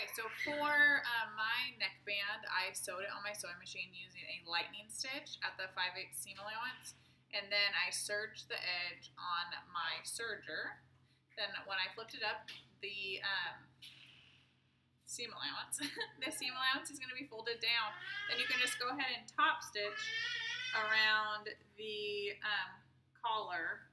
Okay, so for um, my neckband, I sewed it on my sewing machine using a lightning stitch at the 5 8 seam allowance. And then I serged the edge on my serger. Then when I flipped it up, the um, seam allowance, the seam allowance is going to be folded down. Then you can just go ahead and top stitch around the um, collar,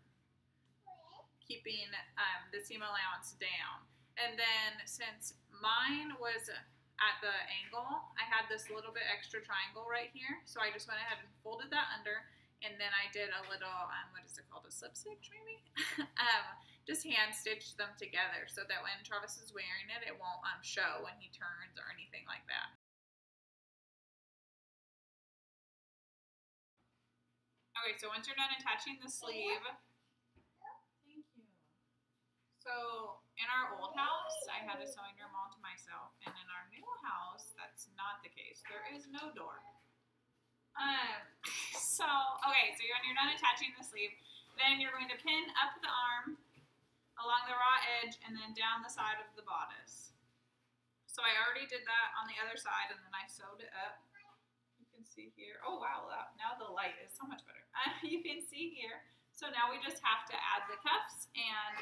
keeping um, the seam allowance down. And then since mine was at the angle, I had this little bit extra triangle right here. So I just went ahead and folded that under and then I did a little, um, what is it called, a slip stitch maybe? um, just hand stitched them together so that when Travis is wearing it, it won't um, show when he turns or anything like that. Okay, so once you're done attaching the sleeve, thank you. So in our old house, I had a sewing room all to myself, and in our new house, that's not the case. There is no door. Um, so, okay, so when you're done attaching the sleeve, then you're going to pin up the arm along the raw edge and then down the side of the bodice. So I already did that on the other side, and then I sewed it up. You can see here. Oh, wow, now the light is so much better. Uh, you can see here. So now we just have to add the cuffs and.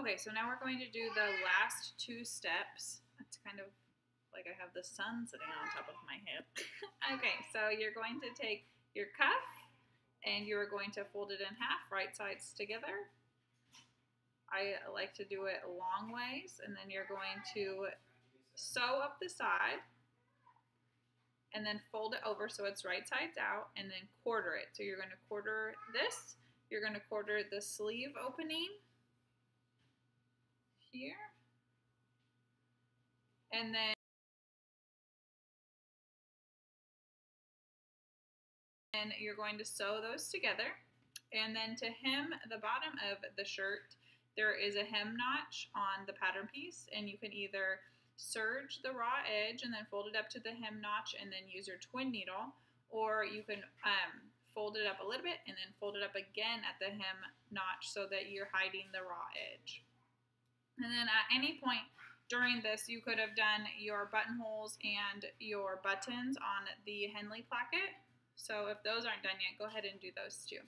Okay, so now we're going to do the last two steps. It's kind of like I have the sun sitting on top of my hip. okay, so you're going to take your cuff and you're going to fold it in half, right sides together. I like to do it long ways, and then you're going to sew up the side and then fold it over so it's right sides out and then quarter it. So you're going to quarter this, you're going to quarter the sleeve opening here. And then and you're going to sew those together. And then to hem the bottom of the shirt, there is a hem notch on the pattern piece, and you can either serge the raw edge and then fold it up to the hem notch and then use your twin needle, or you can um, fold it up a little bit and then fold it up again at the hem notch so that you're hiding the raw edge. And then at any point during this, you could have done your buttonholes and your buttons on the Henley placket. So if those aren't done yet, go ahead and do those too.